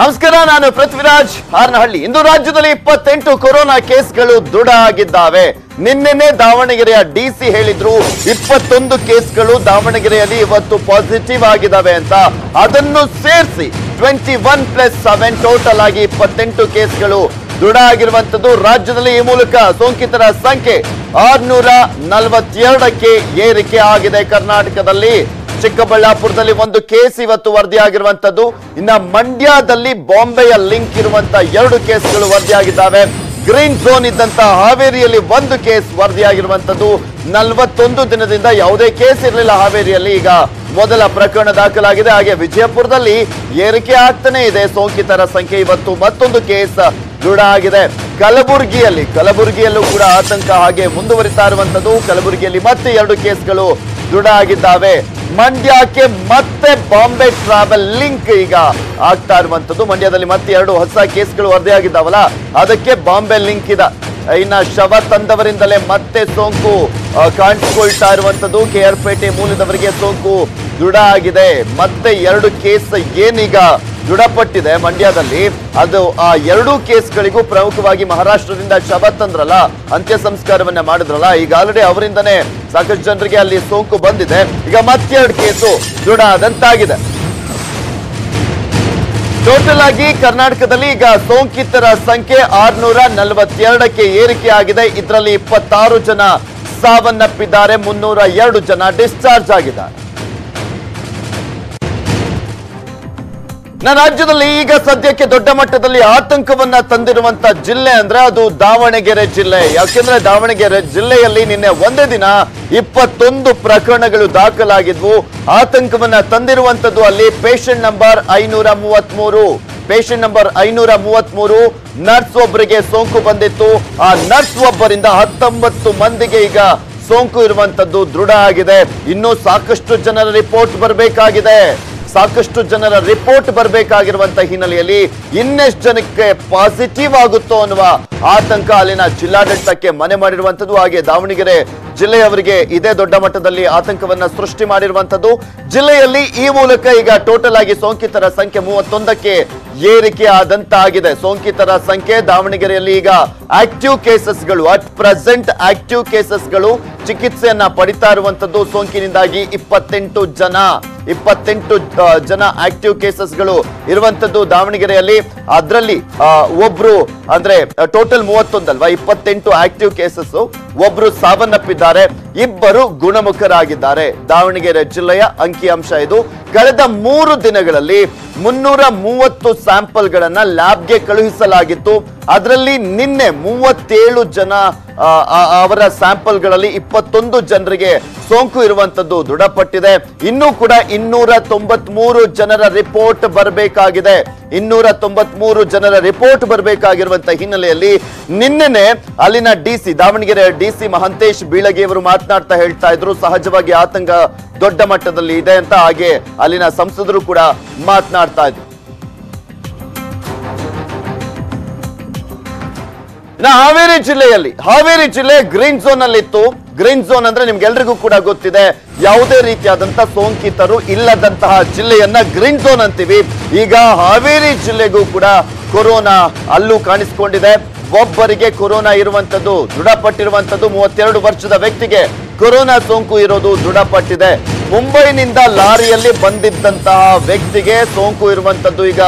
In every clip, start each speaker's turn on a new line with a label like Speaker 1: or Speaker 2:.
Speaker 1: ನಮಸ್ಕಾರ, ನಾನು ಪೃಥ್ವಿರಾಜ್ ಹಾರನಹಳ್ಳಿ. ಇಂದು ರಾಜ್ಯದಲ್ಲಿ ಇಪ್ಪತ್ತೆಂಟು ಕೊರೋನಾ ಕೇಸ್ಗಳು ದೃಢ ಆಗಿದ್ದಾವೆ ನಿನ್ನೆನೆ ದಾವಣಗೆರೆಯ ಡಿಸಿ ಹೇಳಿದ್ರು ಇಪ್ಪತ್ತೊಂದು ಕೇಸ್ಗಳು ದಾವಣಗೆರೆಯಲ್ಲಿ ಇವತ್ತು ಪಾಸಿಟಿವ್ ಆಗಿದ್ದಾವೆ ಅಂತ. ಅದನ್ನು ಸೇರಿಸಿ twenty one plus seven total ಆಗಿ ಇಪ್ಪತ್ತೆಂಟು ಕೇಸ್ಗಳು ದೃಢ ಆಗಿರುವಂತದ್ದು ರಾಜ್ಯದಲ್ಲಿ ಈ ಮೂಲಕ ಸೋಂಕಿತರ ಸಂಖ್ಯೆ ಆರ್ನೂರ ನಲವತ್ತೆರಡಕ್ಕೆ ಏರಿಕೆ ಆಗಿದೆ ಕರ್ನಾಟಕದಲ್ಲಿ. ಚಿಕ್ಕಬಳ್ಳಾಪುರದಲ್ಲಿ ಒಂದು ಕೇಸ್ ಇವತ್ತು ವರದಿಯಾಗಿರುವಂತದ್ದು ಇನ್ನ ಮಂಡ್ಯದಲ್ಲಿ ಬಾಂಬೆಯ ಲಿಂಕ್ ಇರುವಂತ ಎರಡು ಕೇಸ್ಗಳು ವರದಿಯಾಗಿದ್ದಾವೆ. ಗ್ರೀನ್ ಝೋನ್ ಇದ್ದಂತ ಹಾವೇರಿಯಲ್ಲಿ ಒಂದು ಕೇಸ್ ವರದಿಯಾಗಿರುವಂತದ್ದು ನಲವತ್ತೊಂದು ದಿನದಿಂದ ಯಾವುದೇ ಕೇಸ್ ಇರಲಿಲ್ಲ ಹಾವೇರಿಯಲ್ಲಿ. ಈಗ ಮೊದಲ ಪ್ರಕರಣ ದಾಖಲಾಗಿದೆ. ಹಾಗೆ ವಿಜಯಪುರದಲ್ಲಿ ಏರಿಕೆ ಆಗ್ತಾನೆ ಇದೆ. ಸೋಂಕಿತರ ಸಂಖ್ಯೆ ಇವತ್ತು ಮತ್ತೊಂದು ಕೇಸ್ ದೃಢ ಆಗಿದೆ. ಕಲಬುರಗಿಯಲ್ಲಿ, ಕಲಬುರಗಿಯಲ್ಲೂ ಕೂಡ ಆತಂಕ. ಹಾಗೆ ಮುಂದುವರಿತಾ ಇರುವಂತದ್ದು ಕಲಬುರಗಿಯಲ್ಲಿ ಮತ್ತೆ ಎರಡು ಕೇಸ್ಗಳು ದೃಢ ಆಗಿದ್ದಾವೆ. ಮಂಡ್ಯಕ್ಕೆ ಮತ್ತೆ ಬಾಂಬೆ ಟ್ರಾವೆಲ್ ಲಿಂಕ್ ಈಗ ಆಗ್ತಾ ಇರುವಂತದ್ದು ಮಂಡ್ಯದಲ್ಲಿ ಮತ್ತೆ ಎರಡು ಹೊಸ ಕೇಸ್ಗಳು ವರದಿಯಾಗಿದ್ದಾವಲ್ಲ, ಅದಕ್ಕೆ ಬಾಂಬೆ ಲಿಂಕ್ ಇದೆ. ಇನ್ನ ಶವ ತಂದವರಿಂದಲೇ ಮತ್ತೆ ಸೋಂಕು ಕಾಣಿಸಿಕೊಳ್ತಾ ಇರುವಂತದ್ದು ಕೆ ಆರ್ ಪೇಟೆ ಮೂಲದವರಿಗೆ ಸೋಂಕು ದೃಢ ಆಗಿದೆ. ಮತ್ತೆ ಎರಡು ಕೇಸ್ ಏನೀಗ ದೃಢಪಟ್ಟಿದೆ ಮಂಡ್ಯದಲ್ಲಿ. ಅದು ಆ ಎರಡೂ ಕೇಸ್ಗಳಿಗೂ ಪ್ರಮುಖವಾಗಿ ಮಹಾರಾಷ್ಟ್ರದಿಂದ ಶವ ತಂದ್ರಲ್ಲ ಅಂತ್ಯ ಸಂಸ್ಕಾರವನ್ನ ಮಾಡಿದ್ರಲ್ಲ ಈಗ ಆಲ್ರೆಡಿ ಅವರಿಂದನೇ ಸಾಕಷ್ಟು ಜನರಿಗೆ ಅಲ್ಲಿ ಸೋಂಕು ಬಂದಿದೆ. ಈಗ ಮತ್ತೆರಡು ಕೇಸು ದೃಢ ಆದಂತಾಗಿದೆ. ಟೋಟಲ್ ಆಗಿ ಕರ್ನಾಟಕದಲ್ಲಿ ಈಗ ಸೋಂಕಿತರ ಸಂಖ್ಯೆ ಆರ್ನೂರ ನಲವತ್ತೆರಡಕ್ಕೆ ಏರಿಕೆ ಆಗಿದೆ. ಇದರಲ್ಲಿ ಇಪ್ಪತ್ತಾರು ಜನ ಸಾವನ್ನಪ್ಪಿದ್ದಾರೆ, ಮುನ್ನೂರ ಎರಡು ಜನ ಡಿಸ್ಚಾರ್ಜ್ ಆಗಿದ್ದಾರೆ. ರಾಜ್ಯದಲ್ಲಿ ಈಗ ಸದ್ಯಕ್ಕೆ ದೊಡ್ಡ ಮಟ್ಟದಲ್ಲಿ ಆತಂಕವನ್ನ ತಂದಿರುವಂತ ಜಿಲ್ಲೆ ಅಂದ್ರೆ ಅದು ದಾವಣಗೆರೆ ಜಿಲ್ಲೆ. ಯಾಕೆಂದ್ರೆ ದಾವಣಗೆರೆ ಜಿಲ್ಲೆಯಲ್ಲಿ ನಿನ್ನೆ ಒಂದೇ ದಿನ ಇಪ್ಪತ್ತೊಂದು ಪ್ರಕರಣಗಳು ದಾಖಲಾಗಿದ್ವು. ಆತಂಕವನ್ನ ತಂದಿರುವಂತದ್ದು ಅಲ್ಲಿ ಪೇಷಂಟ್ ನಂಬರ್ ಐನೂರ ಮೂವತ್ಮೂರು ಪೇಷಂಟ್ ನಂಬರ್ ಐನೂರ ಮೂವತ್ಮೂರು ನರ್ಸ್ ಒಬ್ಬರಿಗೆ ಸೋಂಕು ಬಂದಿತ್ತು. ಆ ನರ್ಸ್ ಒಬ್ಬರಿಂದ ಹತ್ತೊಂಬತ್ತು ಮಂದಿಗೆ ಈಗ ಸೋಂಕು ಇರುವಂತದ್ದು ದೃಢ ಆಗಿದೆ. ಇನ್ನೂ ಸಾಕಷ್ಟು ಜನರ ರಿಪೋರ್ಟ್ ಬರಬೇಕಾಗಿದೆ. ಸಾಕಷ್ಟು ಜನರ ರಿಪೋರ್ಟ್ ಬರಬೇಕಾಗಿರುವಂತಹ ಹಿನ್ನೆಲೆಯಲ್ಲಿ ಇನ್ನೆಷ್ಟು ಜನಕ್ಕೆ ಪಾಸಿಟಿವ್ ಆಗುತ್ತೋ ಅನ್ನುವ ಆತಂಕ ಅಲ್ಲಿನ ಜಿಲ್ಲಾಡಳಿತಕ್ಕೆ ಮನೆ ಮಾಡಿರುವಂಥದ್ದು. ಹಾಗೆ ದಾವಣಗೆರೆ ಜಿಲ್ಲೆಯವರಿಗೆ ಇದೇ ದೊಡ್ಡ ಮಟ್ಟದಲ್ಲಿ ಆತಂಕವನ್ನ ಸೃಷ್ಟಿ ಮಾಡಿರುವಂತದ್ದು ಜಿಲ್ಲೆಯಲ್ಲಿ ಈ ಮೂಲಕ ಈಗ ಟೋಟಲ್ ಆಗಿ ಸೋಂಕಿತರ ಸಂಖ್ಯೆ ಮೂವತ್ತೊಂದಕ್ಕೆ ಏರಿಕೆ ಆದಂತಾಗಿದೆ. ಸೋಂಕಿತರ ಸಂಖ್ಯೆ ದಾವಣಗೆರೆಯಲ್ಲಿ ಈಗ ಆಕ್ಟಿವ್ ಕೇಸಸ್ಗಳು ಅಟ್ ಪ್ರೆಸೆಂಟ್ ಆಕ್ಟಿವ್ ಕೇಸಸ್ಗಳು ಚಿಕಿತ್ಸೆಯನ್ನ ಪಡಿತಾ ಇರುವಂತದ್ದು ಸೋಂಕಿನಿಂದಾಗಿ ಇಪ್ಪತ್ತೆಂಟು ಜನ ಇಪ್ಪತ್ತೆಂಟು ಜನ ಆಕ್ಟಿವ್ ಕೇಸಸ್ಗಳು ಇರುವಂತದ್ದು ದಾವಣಗೆರೆಯಲ್ಲಿ. ಅದರಲ್ಲಿ ಒಬ್ರು ಅಂದ್ರೆ ಟೋಟಲ್ ಮೂವತ್ತೊಂದಲ್ವಾ, ಇಪ್ಪತ್ತೆಂಟು ಆಕ್ಟಿವ್ ಕೇಸಸ್ ಒಬ್ರು ಸಾವನ್ನಪ್ಪಿದ್ದಾರೆ. ಇಬ್ಬರು ಗುಣಮುಖರಾಗಿದ್ದಾರೆ. ದಾವಣಗೆರೆ ಜಿಲ್ಲೆಯ ಅಂಕಿಅಂಶ ಇದು. ಕಳೆದ ಮೂರು ದಿನಗಳಲ್ಲಿ ಮುನ್ನೂರ ಮೂವತ್ತು ಸ್ಯಾಂಪಲ್ಗಳನ್ನ ಲ್ಯಾಬ್ಗೆ ಕಳುಹಿಸಲಾಗಿತ್ತು. ಅದರಲ್ಲಿ ನಿನ್ನೆ ಮೂವತ್ತೇಳು ಜನ ಅವರ ಸ್ಯಾಂಪಲ್ಗಳಲ್ಲಿ ಇಪ್ಪತ್ತೊಂದು ಜನರಿಗೆ ಸೋಂಕು ಇರುವಂತದ್ದು ದೃಢಪಟ್ಟಿದೆ. ಇನ್ನೂ ಕೂಡ ಇನ್ನೂರ ತೊಂಬತ್ಮೂರು ಜನರ ರಿಪೋರ್ಟ್ ಬರಬೇಕಾಗಿದೆ. ಇನ್ನೂರ ತೊಂಬತ್ಮೂರು ಜನರ ರಿಪೋರ್ಟ್ ಬರಬೇಕಾಗಿರುವಂತಹ ಹಿನ್ನೆಲೆಯಲ್ಲಿ ನಿನ್ನೆ ಅಲ್ಲಿನ ಡಿಸಿ ದಾವಣಗೆರೆ ಡಿಸಿ ಮಹಂತೇಶ್ ಬೀಳಗಿ ಅವರು ಮಾತನಾಡ್ತಾ ಹೇಳ್ತಾ ಇದ್ರು. ಸಹಜವಾಗಿ ಆತಂಕ ದೊಡ್ಡ ಮಟ್ಟದಲ್ಲಿ ಇದೆ ಅಂತ ಹಾಗೆ ಅಲ್ಲಿನ ಸಂಸದರು ಕೂಡ ಮಾತನಾಡ್ತಾ ಇದ್ರು. ಇನ್ನು ಹಾವೇರಿ ಜಿಲ್ಲೆಯಲ್ಲಿ, ಹಾವೇರಿ ಜಿಲ್ಲೆ ಗ್ರೀನ್ ಝೋನ್ ಅಲ್ಲಿ ಇತ್ತು ಗ್ರೀನ್ ಝೋನ್ ಅಂದ್ರೆ ನಿಮ್ಗೆಲ್ರಿಗೂ ಕೂಡ ಗೊತ್ತಿದೆ, ಯಾವುದೇ ರೀತಿಯಾದಂತಹ ಸೋಂಕಿತರು ಇಲ್ಲದಂತಹ ಜಿಲ್ಲೆಯನ್ನ ಗ್ರೀನ್ ಝೋನ್ ಅಂತೀವಿ. ಈಗ ಹಾವೇರಿ ಜಿಲ್ಲೆಗೂ ಕೂಡ ಕೊರೋನಾ ಅಲ್ಲೂ ಕಾಣಿಸಿಕೊಂಡಿದೆ. ಒಬ್ಬರಿಗೆ ಕೊರೋನಾ ಇರುವಂತದ್ದು ದೃಢಪಟ್ಟಿರುವಂತದ್ದು ಮೂವತ್ತೆರಡು ವರ್ಷದ ವ್ಯಕ್ತಿಗೆ ಕೊರೋನಾ ಸೋಂಕು ಇರೋದು ದೃಢಪಟ್ಟಿದೆ. ಮುಂಬೈನಿಂದ ಲಾರಿಯಲ್ಲಿ ಬಂದಿದ್ದಂತಹ ವ್ಯಕ್ತಿಗೆ ಸೋಂಕು ಇರುವಂತದ್ದು ಈಗ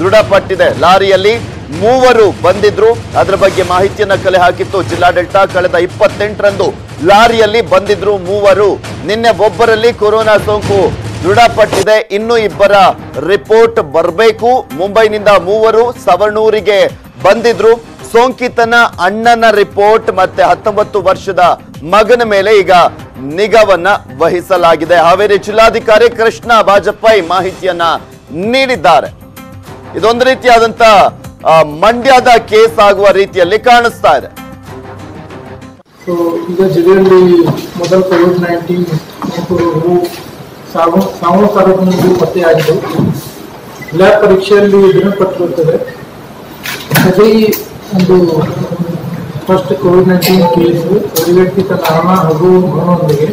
Speaker 1: ದೃಢಪಟ್ಟಿದೆ. ಲಾರಿಯಲ್ಲಿ ಮೂವರು ಬಂದಿದ್ರು. ಅದರ ಬಗ್ಗೆ ಮಾಹಿತಿಯನ್ನ ಕಲೆ ಹಾಕಿತ್ತು ಜಿಲ್ಲಾಡಳಿತ ಕಳೆದ ಇಪ್ಪತ್ತೆಂಟರಂದು ಲಾರಿಯಲ್ಲಿ ಬಂದಿದ್ರು ಮೂವರು. ನಿನ್ನೆ ಒಬ್ಬರಲ್ಲಿ ಕೊರೋನಾ ಸೋಂಕು ದೃಢಪಟ್ಟಿದೆ. ಇನ್ನು ಇಬ್ಬರ ರಿಪೋರ್ಟ್ ಬರಬೇಕು. ಮುಂಬೈನಿಂದ ಮೂವರು ಸವಣೂರಿಗೆ ಬಂದಿದ್ರು. ಸೋಂಕಿತನ ಅಣ್ಣನ ರಿಪೋರ್ಟ್ ಮತ್ತೆ ಹತ್ತೊಂಬತ್ತು ವರ್ಷದ ಮಗನ ಮೇಲೆ ಈಗ ನಿಗವನ್ನ ವಹಿಸಲಾಗಿದೆ. ಹಾವೇರಿ ಜಿಲ್ಲಾಧಿಕಾರಿ ಕೃಷ್ಣ ಬಾಜಪಾಯಿ ಮಾಹಿತಿಯನ್ನ ನೀಡಿದ್ದಾರೆ. ಇದೊಂದು ರೀತಿಯಾದಂತ ಮಂಡ್ಯದ ಕೇಸ್ ಆಗುವ ರೀತಿಯಲ್ಲಿ ಕಾಣಿಸ್ತಾ ಇದೆ.
Speaker 2: ಸೊ ಈಗ ಜಿಲ್ಲೆಯಲ್ಲಿ ಮೊದಲ ಕೋವಿಡ್ ನೈನ್ಟೀನ್ ಹೂ ಸಾವು ಸಾವು ಸಾರ್ವಜನಿಕರು ಪತ್ತೆಯಾಗಿದೆ ಲ್ಯಾಬ್ ಪರೀಕ್ಷೆಯಲ್ಲಿ ದೃಢಪಟ್ಟಿರುತ್ತದೆ ಅದೇ ಒಂದು ಫಸ್ಟ್ ಕೋವಿಡ್ ನೈನ್ಟೀನ್ ಕೇಸು ಪರಿವರ್ತಿತ ನಾಮ ಹಾಗೂ ಹಣದೊಂದಿಗೆ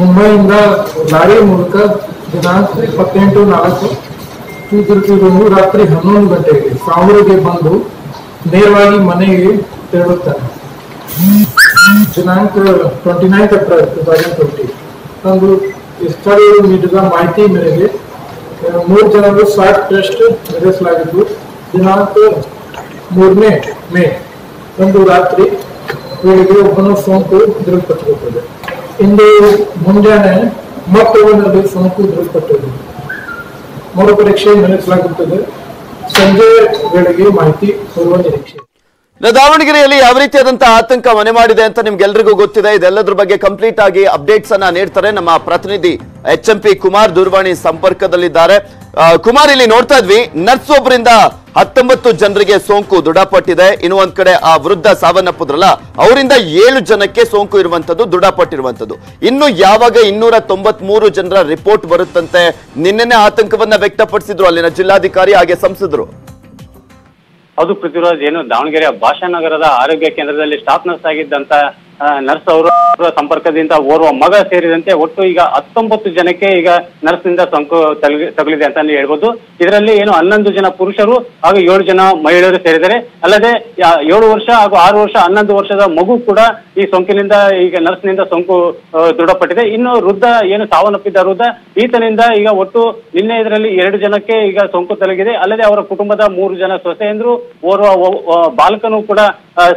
Speaker 2: ಮುಂಬೈಯಿಂದ ಲಾರಿ ಮೂಲಕ ದಿನಾಂಕ ಇಪ್ಪತ್ತೆಂಟು ನಾಲ್ಕು. ತಿರುಗಿರುವುದು ರಾತ್ರಿ ಹನ್ನೊಂದು ಗಂಟೆಗೆ ಸಾವಿರಿಗೆ ಬಂದು ನೇರವಾಗಿ ಮನೆಗೆ ತೆರಳುತ್ತಾನೆ ದಿನಾಂಕ twenty nine April two thousand twenty ಒಂದು ಸ್ಥಳೀಯರು ನೀಡಿದ ಮಾಹಿತಿ ಮೇರೆಗೆ ಆ, ಮೂರು ಜನರು ಸ್ವಾಟ್ ಟೆಸ್ಟ್ ನಡೆಸಲಾಗಿದ್ದು ದಿನಾಂಕ ಮೂರನೇ ಮೇ ಒಂದು ರಾತ್ರಿ ವೇಳೆಗೆ ಒಬ್ಬನು ಸೋಂಕು ದೃಢಪಟ್ಟಿರುತ್ತದೆ ಇಂದು ಮುಂಜಾನೆ ಮತ್ತೊಬ್ಬನಲ್ಲಿ ಸೋಂಕು ದೃಢಪಟ್ಟಿದೆ ಮರು ಪರೀಕ್ಷೆ ನಡೆಸಲಾಗುತ್ತದೆ ಸಂಜೆ ವೇಳೆಗೆ ಮಾಹಿತಿ ಬರುವ ನಿರೀಕ್ಷೆ.
Speaker 1: ದಾವಣಗೆರೆಯಲ್ಲಿ ಯಾವ ರೀತಿಯಾದಂತಹ ಆತಂಕ ಮನೆ ಮಾಡಿದೆ ಅಂತ ನಿಮ್ಗೆಲ್ರಿಗೂ ಗೊತ್ತಿದೆ, ಇದೆಲ್ಲದ್ರ ಬಗ್ಗೆ ಕಂಪ್ಲೀಟ್ ಆಗಿ ಅಪ್ಡೇಟ್ಸ್ ಅನ್ನ ನೀಡ್ತಾರೆ ನಮ್ಮ ಪ್ರತಿನಿಧಿ ಎಚ್ ಎಂ ಪಿ ಕುಮಾರ್ ದೂರವಾಣಿ ಸಂಪರ್ಕದಲ್ಲಿದ್ದಾರೆ. ಕುಮಾರ್, ಇಲ್ಲಿ ನೋಡ್ತಾ ಇದ್ವಿ, ನರ್ಸ್ ಒಬ್ಬರಿಂದ ಹತ್ತೊಂಬತ್ತು ಜನರಿಗೆ ಸೋಂಕು ದೃಢಪಟ್ಟಿದೆ. ಇನ್ನು ಒಂದ್ ಕಡೆ ಆ ವೃದ್ಧ ಸಾವನ್ನಪ್ಪದ್ರಲ್ಲ, ಅವರಿಂದ ಏಳು ಜನಕ್ಕೆ ಸೋಂಕು ಇರುವಂತದ್ದು ದೃಢಪಟ್ಟಿರುವಂತದ್ದು ಇನ್ನು ಯಾವಾಗ ಇನ್ನೂರ ತೊಂಬತ್ ಮೂರು ಜನರ ರಿಪೋರ್ಟ್ ಬರುತ್ತಂತೆ ನಿನ್ನೆ ಆತಂಕವನ್ನ ವ್ಯಕ್ತಪಡಿಸಿದ್ರು ಅಲ್ಲಿನ ಜಿಲ್ಲಾಧಿಕಾರಿ, ಹಾಗೆ ಸಂಸದರು.
Speaker 3: ಹೌದು ಪೃಥ್ವಿರಾಜ್ ಏನು ದಾವಣಗೆರೆಯ ಭಾಷಾನಗರದ ಆರೋಗ್ಯ ಕೇಂದ್ರದಲ್ಲಿ ಸ್ಟಾಫ್ ನರ್ಸ್ ಆಗಿದ್ದಂತ ನರ್ಸ್ ಅವರ ಸಂಪರ್ಕದಿಂದ ಓರ್ವ ಮಗ ಸೇರಿದಂತೆ ಒಟ್ಟು ಈಗ ಹತ್ತೊಂಬತ್ತು ಜನಕ್ಕೆ ಈಗ ನರ್ಸ್ನಿಂದ ಸೋಂಕು ತಗಲಿ- ತಗುಲಿದೆ ಅಂತ ಹೇಳ್ಬೋದು. ಇದರಲ್ಲಿ ಏನು ಹನ್ನೊಂದು ಜನ ಪುರುಷರು ಹಾಗೂ ಏಳು ಜನ ಮಹಿಳೆಯರು ಸೇರಿದ್ದಾರೆ. ಅಲ್ಲದೆ ಏಳು ವರ್ಷ ಹಾಗೂ ಆರು ವರ್ಷ, ಹನ್ನೊಂದು ವರ್ಷದ ಮಗು ಕೂಡ ಈ ಸೋಂಕಿನಿಂದ ಈಗ ನರ್ಸ್ನಿಂದ ಸೋಂಕು ದೃಢಪಟ್ಟಿದೆ. ಇನ್ನು ವೃದ್ಧ ಏನು ಸಾವನ್ನಪ್ಪಿದ್ದ ವೃದ್ಧ, ಈತನಿಂದ ಈಗ ಒಟ್ಟು ನಿನ್ನೆ ಇದರಲ್ಲಿ ಎರಡು ಜನಕ್ಕೆ ಈಗ ಸೋಂಕು ತಲುಗಿದೆ. ಅಲ್ಲದೆ ಅವರ ಕುಟುಂಬದ ಮೂರು ಜನ ಸೊಸೆಯಂದ್ರು, ಓರ್ವ ಬಾಲಕನು ಕೂಡ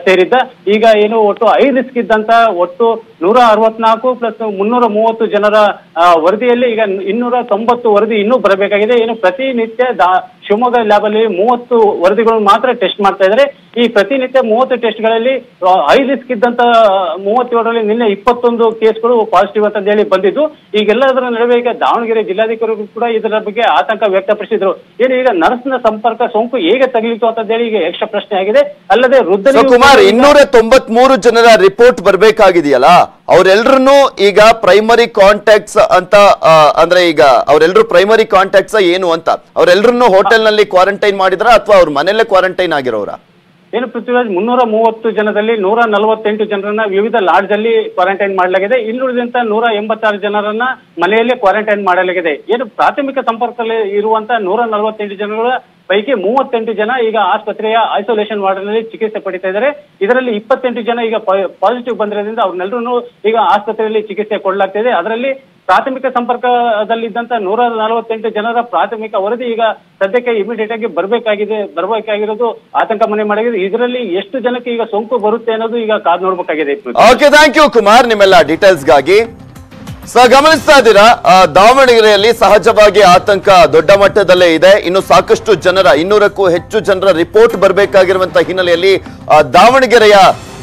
Speaker 3: ಸೇರಿದ್ದ. ಈಗ ಏನು ಒಟ್ಟು ಐ ರಿಸ್ಕ್ ಇದ್ದಂತ ಒಟ್ಟು ನೂರ ಅರವತ್ನಾಲ್ಕು ಪ್ಲಸ್ ಮುನ್ನೂರ ಮೂವತ್ತು ಜನರ ವರದಿಯಲ್ಲಿ ಈಗ ಇನ್ನೂರ ತೊಂಬತ್ತು ವರದಿ ಇನ್ನೂ ಬರಬೇಕಾಗಿದೆ. ಏನು ಪ್ರತಿನಿತ್ಯ ಶಿವಮೊಗ್ಗ ಲ್ಯಾಬ್ ಅಲ್ಲಿ ಮೂವತ್ತು ವರದಿಗಳು ಮಾತ್ರ ಟೆಸ್ಟ್ ಮಾಡ್ತಾ ಇದ್ದಾರೆ. ಈ ಪ್ರತಿನಿತ್ಯ ಮೂವತ್ತು ಟೆಸ್ಟ್ಗಳಲ್ಲಿ ಹೈ ರಿಸ್ಕ್ ಇದ್ದಂತ ಮೂವತ್ತೇಳರಲ್ಲಿ ನಿನ್ನೆ ಇಪ್ಪತ್ತೊಂದು ಕೇಸ್ಗಳು ಪಾಸಿಟಿವ್ ಅಂತ ಹೇಳಿ ಬಂದಿದ್ದು. ಈಗೆಲ್ಲದರ ನಡುವೆ ಈಗ ದಾವಣಗೆರೆ ಜಿಲ್ಲಾಧಿಕಾರಿಗಳು ಕೂಡ ಇದರ ಬಗ್ಗೆ ಆತಂಕ ವ್ಯಕ್ತಪಡಿಸಿದ್ರು. ಏನು ಈಗ ನರ್ಸ್ನ ಸಂಪರ್ಕ ಸೋಂಕು ಹೇಗೆ ತಗಲಿತು ಅಂತ ಹೇಳಿ ಈಗ ಯಕ್ಷ ಪ್ರಶ್ನೆ ಆಗಿದೆ. ಅಲ್ಲದೆ ವೃದ್ಧ
Speaker 1: ಕುಮಾರ್, ಇನ್ನೂರ ತೊಂಬತ್ ಮೂರು ಜನರ ರಿಪೋರ್ಟ್ ಬರ್ಬೇಕಾಗಿದೆಯಲ್ಲ? ಅವರೆಲ್ಲರನ್ನು ಈಗ ಪ್ರೈಮರಿ ಕಾಂಟ್ಯಾಕ್ಟ್ಸ್ ಅಂತ ಅಂದ್ರೆ ಈಗ ಅವರೆಲ್ಲರೂ ಪ್ರೈಮರಿ ಕಾಂಟ್ಯಾಕ್ಟ್ಸ್ ಏನು ಅಂತ? ಅವರೆಲ್ಲರನ್ನು ಹೋಟೆಲ್ನಲ್ಲಿ ಕ್ವಾರಂಟೈನ್ ಮಾಡಿದ್ರ ಅಥವಾ ಅವ್ರ ಮನೆಯಲ್ಲೇ ಕ್ವಾರಂಟೈನ್ ಆಗಿರೋರ?
Speaker 3: ಏನು ಪೃಥ್ವಿರಾಜ್, ಮುನ್ನೂರ ಮೂವತ್ತು ಜನದಲ್ಲಿ ನೂರ ನಲವತ್ತೆಂಟು ಜನರನ್ನ ವಿವಿಧ ಲಾಡ್ಜ್ ಅಲ್ಲಿ ಕ್ವಾರಂಟೈನ್ ಮಾಡಲಾಗಿದೆ. ಇನ್ನುಳಿದಂತ ನೂರ ಎಂಬತ್ತಾರು ಜನರನ್ನ ಮನೆಯಲ್ಲಿ ಕ್ವಾರಂಟೈನ್ ಮಾಡಲಾಗಿದೆ. ಏನು ಪ್ರಾಥಮಿಕ ಸಂಪರ್ಕದಲ್ಲಿ ಇರುವಂತ ನೂರ ನಲವತ್ತೆಂಟು ಜನಗಳ ಪೈಕಿ ಮೂವತ್ತೆಂಟು ಜನ ಈಗ ಆಸ್ಪತ್ರೆಯ ಐಸೋಲೇಷನ್ ವಾರ್ಡ್ನಲ್ಲಿ ಚಿಕಿತ್ಸೆ ಪಡಿತಾ ಇದ್ದಾರೆ. ಇದರಲ್ಲಿ ಇಪ್ಪತ್ತೆಂಟು ಜನ ಈಗ ಪಾಸಿಟಿವ್ ಬಂದಿರೋದ್ರಿಂದ ಅವ್ರನ್ನೆಲ್ಲರೂ ಈಗ ಆಸ್ಪತ್ರೆಯಲ್ಲಿ ಚಿಕಿತ್ಸೆ ಕೊಡಲಾಗ್ತಿದೆ ಅದರಲ್ಲಿ ಪ್ರಾಥಮಿಕ ಸಂಪರ್ಕದಲ್ಲಿದ್ದಂತ ನೂರ ನಲವತ್ತೆಂಟು ಜನರ ಪ್ರಾಥಮಿಕ ವರದಿ ಈಗ ಸದ್ಯಕ್ಕೆ ಇಮಿಡಿಯೇಟ್ ಆಗಿ ಬರಬೇಕಾಗಿದೆ, ಬರಬೇಕಾಗಿರೋದು ಆತಂಕ ಮನೆ ಮಾಡಿದೆ. ಇದರಲ್ಲಿ ಎಷ್ಟು ಜನಕ್ಕೆ ಈಗ ಸೋಂಕು ಬರುತ್ತೆ ಅನ್ನೋದು ಈಗ ಕಾದ್ ನೋಡ್ಬೇಕಾಗಿದೆ.
Speaker 1: ಓಕೆ ಥ್ಯಾಂಕ್ ಯು ಕುಮಾರ್ ನಿಮ್ಮೆಲ್ಲ ಡೀಟೇಲ್ಸ್ಗಾಗಿ ಸೊ ಗಮನಿಸ್ತಾ ಇದ್ದೀರಾ? ದಾವಣಗೆರೆಯಲ್ಲಿ ಸಹಜವಾಗಿ ಆತಂಕ ದೊಡ್ಡ ಮಟ್ಟದಲ್ಲೇ ಇದೆ. ಇನ್ನು ಸಾಕಷ್ಟು ಜನರ, ಇನ್ನೂರಕ್ಕೂ ಹೆಚ್ಚು ಜನರ ರಿಪೋರ್ಟ್ ಬರಬೇಕಾಗಿರುವಂತಹ ಹಿನ್ನೆಲೆಯಲ್ಲಿ ದಾವಣಗೆರೆಯ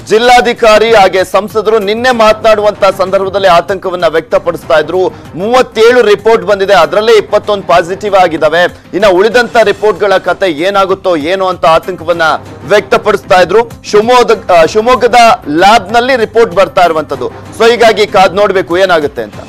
Speaker 1: ಜಿಲ್ಲಾಧಿಕಾರಿ ಹಾಗೆ ಸಂಸದರು ನಿನ್ನೆ ಮಾತನಾಡುವಂತ ಸಂದರ್ಭದಲ್ಲಿ ಆತಂಕವನ್ನ ವ್ಯಕ್ತಪಡಿಸ್ತಾ ಇದ್ರು. ಮೂವತ್ತೇಳು ರಿಪೋರ್ಟ್ ಬಂದಿದೆ, ಅದರಲ್ಲೇ ಇಪ್ಪತ್ತೊಂದು ಪಾಸಿಟಿವ್ ಆಗಿದ್ದಾವೆ ಇನ್ನು ಉಳಿದಂತ ರಿಪೋರ್ಟ್ಗಳ ಕತೆ ಏನಾಗುತ್ತೋ ಏನೋ ಅಂತ ಆತಂಕವನ್ನ ವ್ಯಕ್ತಪಡಿಸ್ತಾ ಇದ್ರು. ಶಿವಮೊಗ್ಗ, ಶಿವಮೊಗ್ಗದ ಲ್ಯಾಬ್ನಲ್ಲಿ ರಿಪೋರ್ಟ್ ಬರ್ತಾ ಇರುವಂತದ್ದು. ಸೊ, ಹೀಗಾಗಿ ಕಾದ್ ನೋಡ್ಬೇಕು, ಏನಾಗುತ್ತೆ ಅಂತ.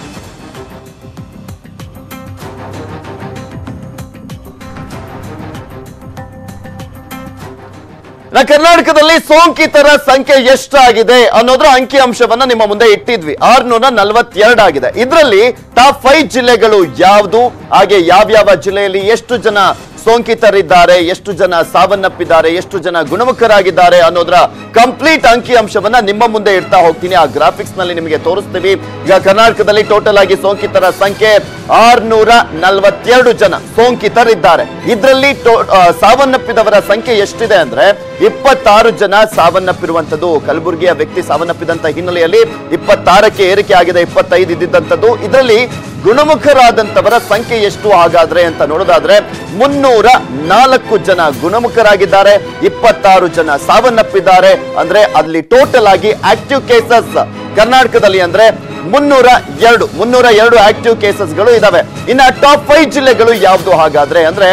Speaker 1: ನಾ ಕರ್ನಾಟಕದಲ್ಲಿ ಸೋಂಕಿತರ ಸಂಖ್ಯೆ ಎಷ್ಟಾಗಿದೆ ಅನ್ನೋದ್ರ ಅಂಕಿ ಅಂಶವನ್ನ ನಿಮ್ಮ ಮುಂದೆ ಇಟ್ಟಿದ್ವಿ. ಆರ್ನೂರ ನಲವತ್ತೆರಡು ಆಗಿದೆ. ಇದರಲ್ಲಿ ಟಾಪ್ ಫೈವ್ ಜಿಲ್ಲೆಗಳು ಯಾವುದು? ಹಾಗೆ ಯಾವ್ಯಾವ ಜಿಲ್ಲೆಯಲ್ಲಿ ಎಷ್ಟು ಜನ ಸೋಂಕಿತರಿದ್ದಾರೆ, ಎಷ್ಟು ಜನ ಸಾವನ್ನಪ್ಪಿದ್ದಾರೆ, ಎಷ್ಟು ಜನ ಗುಣಮುಖರಾಗಿದ್ದಾರೆ ಅನ್ನೋದ್ರ ಕಂಪ್ಲೀಟ್ ಅಂಕಿ ಅಂಶವನ್ನ ನಿಮ್ಮ ಮುಂದೆ ಇಡ್ತಾ ಹೋಗ್ತೀನಿ. ಆ ಗ್ರಾಫಿಕ್ಸ್ನಲ್ಲಿ ನಿಮಗೆ ತೋರಿಸ್ತೀವಿ. ಈಗ ಕರ್ನಾಟಕದಲ್ಲಿ ಟೋಟಲ್ ಆಗಿ ಸೋಂಕಿತರ ಸಂಖ್ಯೆ ಆರ್ನೂರ ನಲವತ್ತೆರಡು ಜನ ಸೋಂಕಿತರಿದ್ದಾರೆ. ಇದರಲ್ಲಿ ಸಾವನ್ನಪ್ಪಿದವರ ಸಂಖ್ಯೆ ಎಷ್ಟಿದೆ ಅಂದ್ರೆ ಇಪ್ಪತ್ತಾರು ಜನ ಸಾವನ್ನಪ್ಪಿರುವಂತದ್ದು ಕಲಬುರಗಿಯ ವ್ಯಕ್ತಿ ಸಾವನ್ನಪ್ಪಿದಂತ ಹಿನ್ನೆಲೆಯಲ್ಲಿ ಇಪ್ಪತ್ತಾರಕ್ಕೆ ಏರಿಕೆ ಆಗಿದೆ, ಇಪ್ಪತ್ತೈದು ಇದ್ದಿದ್ದಂಥದ್ದು. ಇದರಲ್ಲಿ ಗುಣಮುಖರಾದಂತವರ ಸಂಖ್ಯೆ ಎಷ್ಟು ಹಾಗಾದ್ರೆ ಅಂತ ನೋಡೋದಾದ್ರೆ ಮುನ್ನೂರ ನಾಲ್ಕು ಜನ ಗುಣಮುಖರಾಗಿದ್ದಾರೆ, ಇಪ್ಪತ್ತಾರು ಜನ ಸಾವನ್ನಪ್ಪಿದ್ದಾರೆ. ಅಂದ್ರೆ ಅಲ್ಲಿ ಟೋಟಲ್ ಆಗಿ ಆಕ್ಟಿವ್ ಕೇಸಸ್ ಕರ್ನಾಟಕದಲ್ಲಿ ಅಂದ್ರೆ ಮುನ್ನೂರ ಎರಡು ಮುನ್ನೂರ ಎರಡು ಆಕ್ಟಿವ್ ಕೇಸಸ್ಗಳು ಇದಾವೆ. ಇನ್ನ ಟಾಪ್ ಫೈವ್ ಜಿಲ್ಲೆಗಳು ಯಾವುದು ಹಾಗಾದ್ರೆ ಅಂದ್ರೆ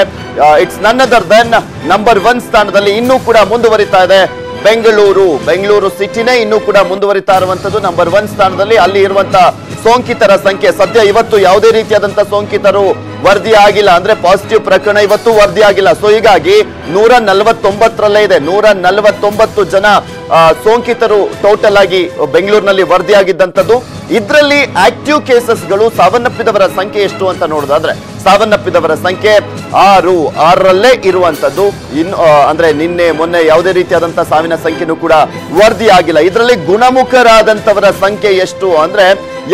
Speaker 1: ಇಟ್ಸ್ ನನ್ ಅದರ್ ದೆನ್ ನಂಬರ್ ಒನ್ ಸ್ಥಾನದಲ್ಲಿ ಇನ್ನೂ ಕೂಡ ಮುಂದುವರಿತಾ ಇದೆ. ಬೆಂಗಳೂರು ಬೆಂಗಳೂರು ಸಿಟಿನೇ ಇನ್ನೂ ಕೂಡ ಮುಂದುವರಿತಾ ಇರುವಂತದ್ದು ನಂಬರ್ ಒನ್ ಸ್ಥಾನದಲ್ಲಿ ಅಲ್ಲಿ ಇರುವಂತ ಸೋಂಕಿತರ ಸಂಖ್ಯೆ. ಸದ್ಯ ಇವತ್ತು ಯಾವುದೇ ರೀತಿಯಾದಂತ ಸೋಂಕಿತರು ವರದಿ ಆಗಿಲ್ಲ. ಅಂದ್ರೆ ಪಾಸಿಟಿವ್ ಪ್ರಕರಣ ಇವತ್ತು ವರದಿ ಆಗಿಲ್ಲ. ಸೊ ಹೀಗಾಗಿ ನೂರ ನಲವತ್ತೊಂಬತ್ತರಲ್ಲೇ ಇದೆ. ನೂರ ನಲವತ್ತೊಂಬತ್ತು ಜನ ಸೋಂಕಿತರು ಟೋಟಲ್ ಆಗಿ ಬೆಂಗಳೂರಿನಲ್ಲಿ ವರದಿಯಾಗಿದ್ದಂಥದ್ದು ಇದರಲ್ಲಿ ಆಕ್ಟಿವ್ ಕೇಸಸ್ಗಳು ಸಾವನ್ನಪ್ಪಿದವರ ಸಂಖ್ಯೆ ಎಷ್ಟು ಅಂತ ನೋಡೋದಾದ್ರೆ ಸಾವನ್ನಪ್ಪಿದವರ ಸಂಖ್ಯೆ ಆರು ಆರರಲ್ಲೇ ಇರುವಂತದ್ದು ಇನ್ನು ಆ, ಅಂದ್ರೆ ನಿನ್ನೆ ಮೊನ್ನೆ ಯಾವುದೇ ರೀತಿಯಾದಂತಹ ಸಾವಿನ ಸಂಖ್ಯೆನೂ ಕೂಡ ವರದಿ ಆಗಿಲ್ಲ. ಇದರಲ್ಲಿ ಗುಣಮುಖರಾದಂತವರ ಸಂಖ್ಯೆ ಎಷ್ಟು ಅಂದ್ರೆ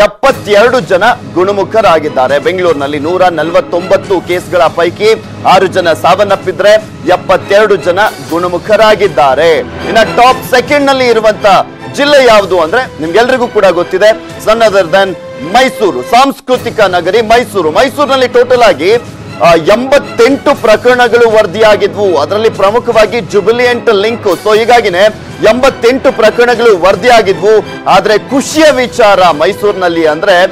Speaker 1: ಎಪ್ಪತ್ತೆರಡು ಜನ ಗುಣಮುಖರಾಗಿದ್ದಾರೆ. ಬೆಂಗಳೂರಿನಲ್ಲಿ ನೂರ ನಲವತ್ತೊಂಬತ್ತು ಕೇಸ್ಗಳ ಪೈಕಿ ಆರು ಜನ ಸಾವನ್ನಪ್ಪಿದ್ರೆ ಎಪ್ಪತ್ತೆರಡು ಜನ ಗುಣಮುಖರಾಗಿದ್ದಾರೆ. ಇನ್ನ ಟಾಪ್ ಸೆಕೆಂಡ್ನಲ್ಲಿ ಇರುವಂತ ಜಿಲ್ಲೆ ಯಾವುದು ಅಂದ್ರೆ ನಿಮ್ಗೆಲ್ರಿಗೂ ಕೂಡ ಗೊತ್ತಿದೆ. ಸನ್ ಅದರ್ ದನ್ ಮೈಸೂರು, ಸಾಂಸ್ಕೃತಿಕ ನಗರಿ ಮೈಸೂರು. ಮೈಸೂರಿನಲ್ಲಿ ಟೋಟಲ್ ಆಗಿ ಎಂಬತ್ತೆಂಟು ಪ್ರಕರಣಗಳು ವರದಿಯಾಗಿದ್ವು. ಅದರಲ್ಲಿ ಪ್ರಮುಖವಾಗಿ ಜುಬಿಲಿಯಂಟ್ ಲಿಂಕ್ ಸೊ ಹೀಗಾಗಿನೇ ಎಂಬತ್ತೆಂಟು ಪ್ರಕರಣಗಳು ವರದಿಯಾಗಿದ್ವು. ಆದ್ರೆ ಖುಷಿಯ ವಿಚಾರ ಮೈಸೂರಿನಲ್ಲಿ ಅಂದ್ರೆ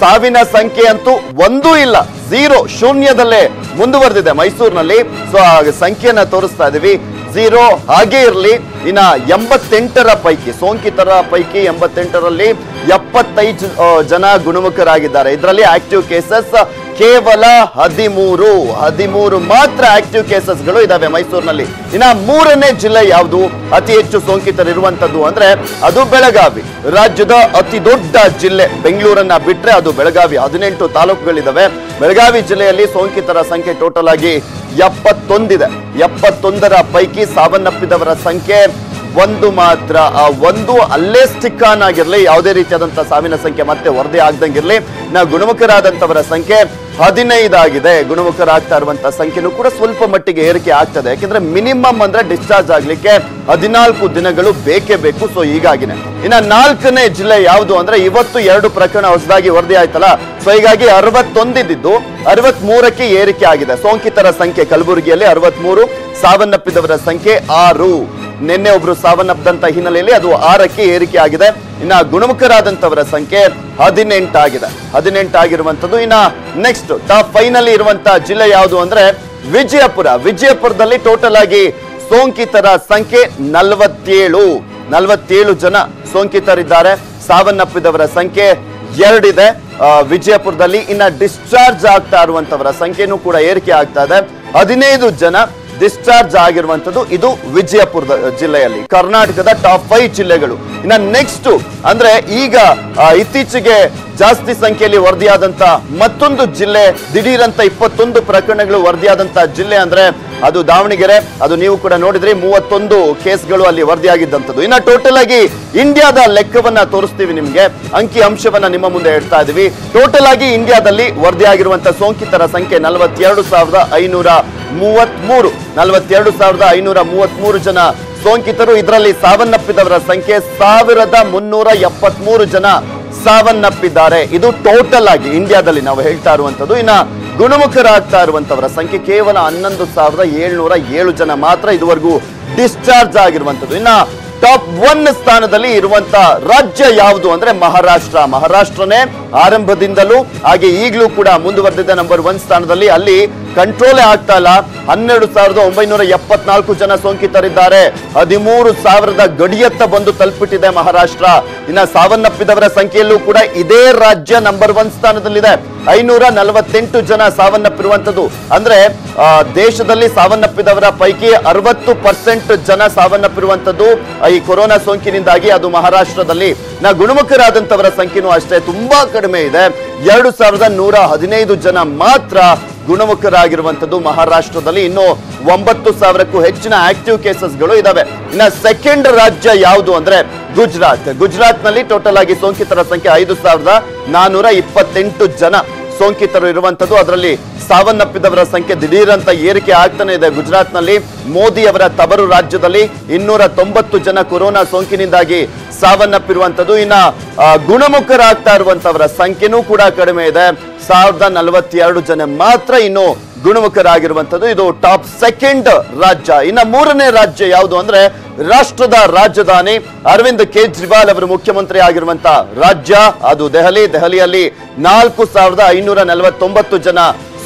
Speaker 1: ಸಾವಿನ ಸಂಖ್ಯೆ ಅಂತೂ ಒಂದೂ ಇಲ್ಲ. ಝೀರೋ ಶೂನ್ಯದಲ್ಲೇ ಮುಂದುವರೆದಿದೆ ಮೈಸೂರಿನಲ್ಲಿ. ಸೊ ಆ, ಸಂಖ್ಯೆಯನ್ನ ತೋರಿಸ್ತಾ ಇದೀವಿ. ಝೀರೋ ಹಾಗೆ ಇರಲಿ. ಇನ್ನು ಎಂಬತ್ತೆಂಟರ ಪೈಕಿ, ಸೋಂಕಿತರ ಪೈಕಿ ಎಂಬತ್ತೆಂಟರಲ್ಲಿ ಎಪ್ಪತ್ತೈದು ಜನ ಗುಣಮುಖರಾಗಿದ್ದಾರೆ. ಇದರಲ್ಲಿ ಆಕ್ಟಿವ್ ಕೇಸಸ್ ಕೇವಲ ಹದಿಮೂರು ಹದಿಮೂರು ಮಾತ್ರ ಆಕ್ಟಿವ್ ಕೇಸಸ್ಗಳು ಇದಾವೆ ಮೈಸೂರಿನಲ್ಲಿ. ಇನ್ನ ಮೂರನೇ ಜಿಲ್ಲೆ ಯಾವುದು? ಅತಿ ಹೆಚ್ಚು ಸೋಂಕಿತರಿರುವಂತದ್ದು ಅಂದ್ರೆ ಅದು ಬೆಳಗಾವಿ. ರಾಜ್ಯದ ಅತಿ ದೊಡ್ಡ ಜಿಲ್ಲೆ, ಬೆಂಗಳೂರನ್ನ ಬಿಟ್ರೆ ಅದು ಬೆಳಗಾವಿ. ಹದಿನೆಂಟು ತಾಲೂಕುಗಳಿದಾವೆ. ಬೆಳಗಾವಿ ಜಿಲ್ಲೆಯಲ್ಲಿ ಸೋಂಕಿತರ ಸಂಖ್ಯೆ ಟೋಟಲ್ ಆಗಿ ಎಪ್ಪತ್ತೊಂದಿದೆ. ಎಪ್ಪತ್ತೊಂದರ ಪೈಕಿ ಸಾವನ್ನಪ್ಪಿದವರ ಸಂಖ್ಯೆ ಒಂದು ಮಾತ್ರ, ಆ ಒಂದು ಅಲ್ಲೇ ಸ್ಟಿಕ್ ಆಗಿರ್ಲಿ, ಯಾವುದೇ ರೀತಿಯಾದಂತಹ ಸಾವಿನ ಸಂಖ್ಯೆ ಮತ್ತೆ ವರದಿ ಆಗ್ದಂಗಿರ್ಲಿ ನಾವು ಗುಣಮುಖರಾದಂಥವರ ಸಂಖ್ಯೆ ಹದಿನೈದಾಗಿದೆ. ಗುಣಮುಖರಾಗ್ತಾ ಇರುವಂತಹ ಸಂಖ್ಯೆನೂ ಕೂಡ ಸ್ವಲ್ಪ ಮಟ್ಟಿಗೆ ಏರಿಕೆ ಆಗ್ತದೆ. ಯಾಕೆಂದ್ರೆ ಮಿನಿಮಮ್ ಅಂದ್ರೆ ಡಿಸ್ಚಾರ್ಜ್ ಆಗ್ಲಿಕ್ಕೆ ಹದಿನಾಲ್ಕು ದಿನಗಳು ಬೇಕೇ ಬೇಕು. ಸೊ ಹೀಗಾಗಿನೇ ಇನ್ನ ನಾಲ್ಕನೇ ಜಿಲ್ಲೆ ಯಾವುದು ಅಂದ್ರೆ ಇವತ್ತು ಎರಡು ಪ್ರಕರಣ ಹೊಸದಾಗಿ ವರದಿ ಆಯ್ತಲ್ಲ? ಸೊ ಹೀಗಾಗಿ ಅರವತ್ತೊಂದಿದ್ದು ಅರವತ್ ಮೂರಕ್ಕೆ ಏರಿಕೆ ಆಗಿದೆ. ಸೋಂಕಿತರ ಸಂಖ್ಯೆ ಕಲಬುರಗಿಯಲ್ಲಿ ಅರವತ್ಮೂರು, ಸಾವನ್ನಪ್ಪಿದವರ ಸಂಖ್ಯೆ ಆರು. ನಿನ್ನೆ ಒಬ್ರು ಸಾವನ್ನಪ್ಪದಂತ ಹಿನ್ನೆಲೆಯಲ್ಲಿ ಅದು ಆರಕ್ಕೆ ಏರಿಕೆ ಆಗಿದೆ. ಇನ್ನ ಗುಣಮುಖರಾದಂತವರ ಸಂಖ್ಯೆ ಹದಿನೆಂಟಾಗಿದೆ. ಹದಿನೆಂಟಾಗಿರುವಂತದ್ದು. ಇನ್ನ ನೆಕ್ಸ್ಟ್ ಟಾಪ್ ಫೈನಲ್ ಇರುವಂತಹ ಜಿಲ್ಲೆ ಯಾವುದು ಅಂದ್ರೆ ವಿಜಯಪುರ. ವಿಜಯಪುರದಲ್ಲಿ ಟೋಟಲ್ ಆಗಿ ಸೋಂಕಿತರ ಸಂಖ್ಯೆ ನಲವತ್ತೇಳು. ನಲವತ್ತೇಳು ಜನ ಸೋಂಕಿತರಿದ್ದಾರೆ. ಸಾವನ್ನಪ್ಪಿದವರ ಸಂಖ್ಯೆ ಎರಡಿದೆ. ವಿಜಯಪುರದಲ್ಲಿ ಇನ್ನ ಡಿಸ್ಚಾರ್ಜ್ ಆಗ್ತಾ ಇರುವಂತವರ ಸಂಖ್ಯೆನೂ ಕೂಡ ಏರಿಕೆ ಆಗ್ತಾ ಇದೆ. ಹದಿನೈದು ಜನ ಡಿಸ್ಚಾರ್ಜ್ ಆಗಿರುವಂತದ್ದು ಇದು ವಿಜಯಪುರದ ಜಿಲ್ಲೆಯಲ್ಲಿ. ಕರ್ನಾಟಕದ ಟಾಪ್ ಫೈವ್ ಜಿಲ್ಲೆಗಳು. ಇನ್ನ ನೆಕ್ಸ್ಟ್ ಅಂದ್ರೆ ಈಗ ಇತ್ತೀಚೆಗೆ ಜಾಸ್ತಿ ಸಂಖ್ಯೆಯಲ್ಲಿ ವರದಿಯಾದಂತ ಮತ್ತೊಂದು ಜಿಲ್ಲೆ, ದಿಢೀರಂತ ಇಪ್ಪತ್ತೊಂದು ಪ್ರಕರಣಗಳು ವರದಿಯಾದಂತ ಜಿಲ್ಲೆ ಅಂದ್ರೆ ಅದು ದಾವಣಗೆರೆ. ಅದು ನೀವು ಕೂಡ ನೋಡಿದ್ರಿ, ಮೂವತ್ತೊಂದು ಕೇಸ್ಗಳು ಅಲ್ಲಿ ವರದಿಯಾಗಿದ್ದಂಥದ್ದು. ಇನ್ನ ಟೋಟಲ್ ಆಗಿ ಇಂಡಿಯಾದ ಲೆಕ್ಕವನ್ನ ತೋರಿಸ್ತೀವಿ ನಿಮ್ಗೆ. ಅಂಕಿ ಅಂಶವನ್ನ ನಿಮ್ಮ ಮುಂದೆ ಹೇಳ್ತಾ ಇದೀವಿ. ಟೋಟಲ್ ಆಗಿ ಇಂಡಿಯಾದಲ್ಲಿ ವರದಿಯಾಗಿರುವಂತಹ ಸೋಂಕಿತರ ಸಂಖ್ಯೆ ನಲವತ್ತೆರಡು ಸಾವಿರದ ಐನೂರ ಮೂವತ್ಮೂರು. ನಲವತ್ತೆರಡು ಸಾವಿರದ ಐನೂರ ಮೂವತ್ಮೂರು ಜನ ಸೋಂಕಿತರು. ಇದರಲ್ಲಿ ಸಾವನ್ನಪ್ಪಿದವರ ಸಂಖ್ಯೆ ಸಾವಿರದ ಮುನ್ನೂರ ಎಪ್ಪತ್ಮೂರು ಜನ ಸಾವನ್ನಪ್ಪಿದ್ದಾರೆ. ಇದು ಟೋಟಲ್ ಆಗಿ ಇಂಡಿಯಾದಲ್ಲಿ ನಾವು ಹೇಳ್ತಾ ಇರುವಂತದ್ದು ಇನ್ನ ಗುಣಮುಖರಾಗ್ತಾ ಇರುವಂತವರ ಸಂಖ್ಯೆ ಕೇವಲ ಹನ್ನೊಂದು ಸಾವಿರದ ಏಳ್ನೂರ ಏಳು ಜನ ಮಾತ್ರ ಇದುವರೆಗೂ ಡಿಸ್ಚಾರ್ಜ್ ಆಗಿರುವಂತದ್ದು ಇನ್ನ ಟಾಪ್ ಒನ್ ಸ್ಥಾನದಲ್ಲಿ ಇರುವಂತ ರಾಜ್ಯ ಯಾವುದು ಅಂದ್ರೆ ಮಹಾರಾಷ್ಟ್ರ. ಮಹಾರಾಷ್ಟ್ರನೇ ಆರಂಭದಿಂದಲೂ, ಹಾಗೆ ಈಗಲೂ ಕೂಡ ಮುಂದುವರೆದಿದೆ ನಂಬರ್ ಒನ್ ಸ್ಥಾನದಲ್ಲಿ. ಅಲ್ಲಿ ಕಂಟ್ರೋಲೇ ಆಗ್ತಾ ಇಲ್ಲ. ಹನ್ನೆರಡು ಸಾವಿರದ ಒಂಬೈನೂರ ಎಪ್ಪತ್ನಾಲ್ಕು ಜನ ಸೋಂಕಿತರಿದ್ದಾರೆ. ಹದಿಮೂರು ಸಾವಿರದ ಗಡಿಯತ್ತ ಬಂದು ತಲುಪಿಟ್ಟಿದೆ ಮಹಾರಾಷ್ಟ್ರ. ಇನ್ನ ಸಾವನ್ನಪ್ಪಿದವರ ಸಂಖ್ಯೆಯಲ್ಲೂ ಕೂಡ ಇದೇ ರಾಜ್ಯ ನಂಬರ್ ಒನ್ ಸ್ಥಾನದಲ್ಲಿದೆ. ಐನೂರ ನಲವತ್ತೆಂಟು ಜನ ಸಾವನ್ನಪ್ಪಿರುವಂತದ್ದು ಅಂದ್ರೆ ದೇಶದಲ್ಲಿ ಸಾವನ್ನಪ್ಪಿದವರ ಪೈಕಿ ಅರವತ್ತು ಪರ್ಸೆಂಟ್ ಜನ ಸಾವನ್ನಪ್ಪಿರುವಂತದ್ದು ಈ ಕೊರೋನಾ ಸೋಂಕಿನಿಂದಾಗಿ ಅದು ಮಹಾರಾಷ್ಟ್ರದಲ್ಲಿ. ನಾ ಗುಣಮುಖರಾದಂತವರ ಸಂಖ್ಯೆನೂ ಅಷ್ಟೇ ತುಂಬಾ ಕಡಿಮೆ ಇದೆ. ಎರಡು ಸಾವಿರದ ನೂರ ಹದಿನೈದು ಜನ ಮಾತ್ರ ಗುಣಮುಖರಾಗಿರುವಂತದ್ದು ಮಹಾರಾಷ್ಟ್ರದಲ್ಲಿ. ಇನ್ನು ಒಂಬತ್ತು ಸಾವಿರಕ್ಕೂ ಹೆಚ್ಚಿನ ಆಕ್ಟಿವ್ ಕೇಸಸ್ಗಳು ಇದಾವೆ. ಇನ್ನ ಸೆಕೆಂಡ್ ರಾಜ್ಯ ಯಾವುದು ಅಂದ್ರೆ ಗುಜರಾತ್. ಗುಜರಾತ್ನಲ್ಲಿ ಟೋಟಲ್ ಆಗಿ ಸೋಂಕಿತರ ಸಂಖ್ಯೆ ಐದು ಸಾವಿರದ ನಾನೂರ ಇಪ್ಪತ್ತೆಂಟು ಜನ. ಸೋಂಕಿತರು ಇರುವಂತದ್ದು ಅದರಲ್ಲಿ ಸಾವನ್ನಪ್ಪಿದವರ ಸಂಖ್ಯೆ ದಿಢೀರಂತ ಏರಿಕೆ ಆಗ್ತಾನೆ ಇದೆ ಗುಜರಾತ್ನಲ್ಲಿ ಮೋದಿ ಅವರ ತವರು ರಾಜ್ಯದಲ್ಲಿ ಇನ್ನೂರ ತೊಂಬತ್ತು ಜನ ಕೊರೋನಾ ಸೋಂಕಿನಿಂದಾಗಿ ಸಾವನ್ನಪ್ಪಿರುವಂತದ್ದು ಇನ್ನ ಗುಣಮುಖರಾಗ್ತಾ ಇರುವಂತವರ ಸಂಖ್ಯೆನೂ ಕೂಡ ಕಡಿಮೆ ಇದೆ. ಸಾವಿರದ ನಲವತ್ತೆರಡು ಜನ ಮಾತ್ರ ಇನ್ನು ಗುಣಮುಖರಾಗಿರುವಂತದ್ದು ಇದು ಟಾಪ್ ಸೆಕೆಂಡ್ ರಾಜ್ಯ. ಇನ್ನ ಮೂರನೇ ರಾಜ್ಯ ಯಾವುದು ಅಂದ್ರೆ ರಾಷ್ಟ್ರದ ರಾಜಧಾನಿ ಅರವಿಂದ್ ಕೇಜ್ರಿವಾಲ್ ಅವರು ಮುಖ್ಯಮಂತ್ರಿ ಆಗಿರುವಂತಹ ರಾಜ್ಯ, ಅದು ದೆಹಲಿ. ದೆಹಲಿಯಲ್ಲಿ ನಾಲ್ಕು ಸಾವಿರದ ಐನೂರ ನಲವತ್ತೊಂಬತ್ತು ಜನ